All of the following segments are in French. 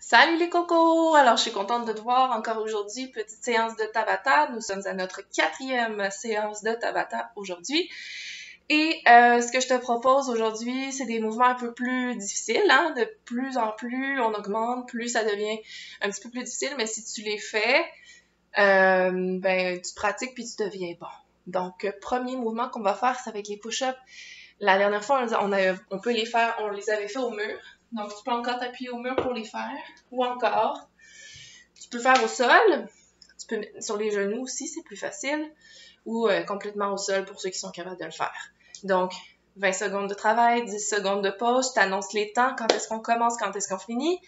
Salut les cocos! Alors, je suis contente de te voir encore aujourd'hui. Petite séance de Tabata. Nous sommes à notre quatrième séance de Tabata aujourd'hui. Et euh, ce que je te propose aujourd'hui, c'est des mouvements un peu plus difficiles. Hein? De plus en plus, on augmente, plus ça devient un petit peu plus difficile. Mais si tu les fais, euh, ben, tu pratiques puis tu deviens bon. Donc, premier mouvement qu'on va faire, c'est avec les push-ups. La dernière fois, on peut les faire, on les avait fait au mur. Donc, tu peux encore t'appuyer au mur pour les faire. Ou encore, tu peux faire au sol. Tu peux mettre sur les genoux aussi, c'est plus facile. Ou euh, complètement au sol pour ceux qui sont capables de le faire. Donc, 20 secondes de travail, 10 secondes de pause. Je t'annonce les temps, quand est-ce qu'on commence, quand est-ce qu'on finit.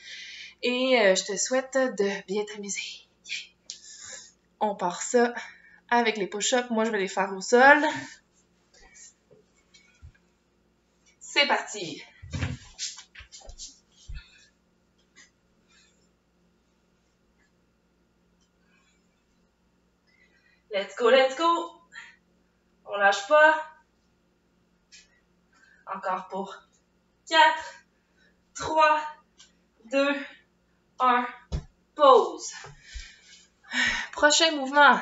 Et euh, je te souhaite de bien t'amuser. On part ça avec les push-ups. Moi, je vais les faire au sol. C'est parti! Let's go, let's go! On lâche pas. Encore pour 4, 3, 2, 1, pause. Prochain mouvement,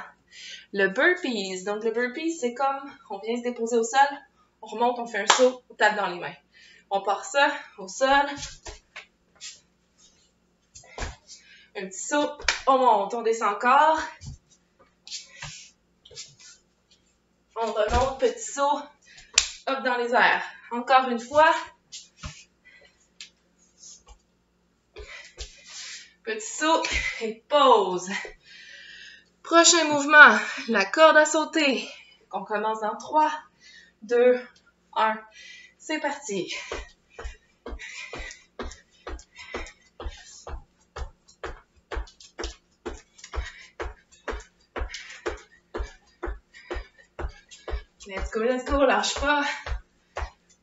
le burpees. Donc le burpees, c'est comme on vient se déposer au sol, on remonte, on fait un saut, on tape dans les mains. On part ça au sol. Un petit saut, on monte, on descend encore. On remonte, petit hop dans les airs. Encore une fois. Petit saut et pause. Prochain mouvement, la corde à sauter. On commence dans 3, 2, 1. C'est parti. Let's go, let's go, lâche pas.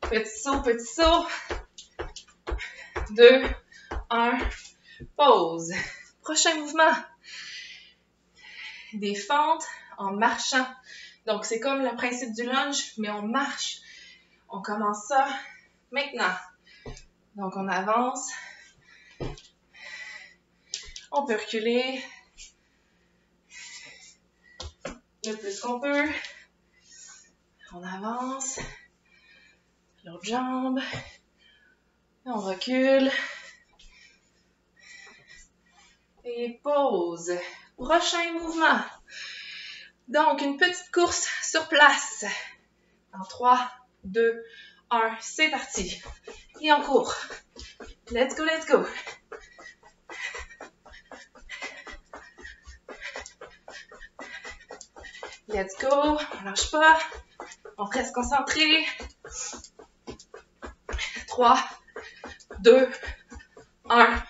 Petit saut, petit saut. 2, 1, pause. Prochain mouvement. Des fentes en marchant. Donc, c'est comme le principe du lunge, mais on marche. On commence ça maintenant. Donc, on avance. On peut reculer le plus qu'on peut. On avance. L'autre jambe. On recule. Et pause. Prochain mouvement. Donc, une petite course sur place. En 3, 2, 1, c'est parti. Et on court. Let's go, let's go. Let's go, on lâche pas. On reste concentré. 3, 2, 1,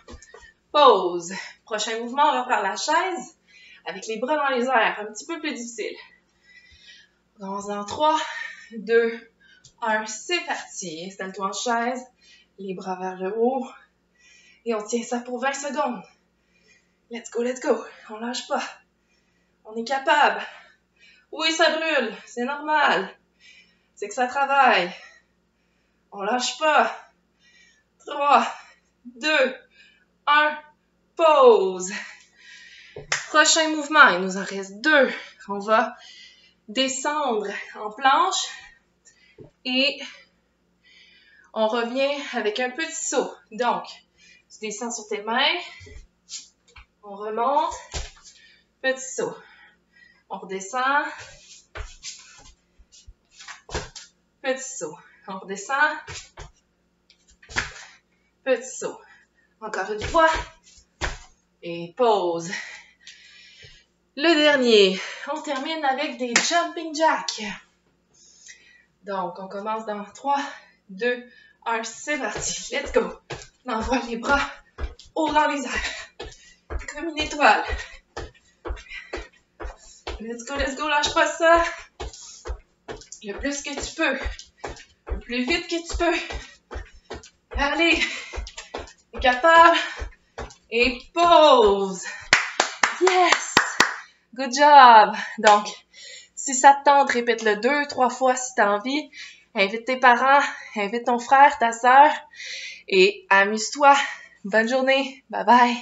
pause. Prochain mouvement, on va faire la chaise avec les bras dans les airs, un petit peu plus difficile. On en 3, 2, 1, c'est parti. Installe-toi en chaise, les bras vers le haut. Et on tient ça pour 20 secondes. Let's go, let's go. On lâche pas. On est capable. Oui, ça brûle. C'est normal. C'est que ça travaille. On lâche pas. 3, 2, 1, pause. Prochain mouvement, il nous en reste deux. On va descendre en planche et on revient avec un petit saut. Donc, tu descends sur tes mains, on remonte, petit saut. On redescend, petit saut. On redescend, petit saut. Encore une fois, et pause. Le dernier, on termine avec des jumping jacks. Donc, on commence dans 3, 2, 1, c'est parti. Let's go. On envoie les bras haut dans les airs. Comme une étoile. Let's go, let's go, lâche pas ça. Le plus que tu peux. Plus vite que tu peux. Allez. Capable. Et pause. Yes. Good job! Donc, si ça te tente, répète-le deux, trois fois si tu as envie. Invite tes parents, invite ton frère, ta sœur et amuse-toi. Bonne journée. Bye bye.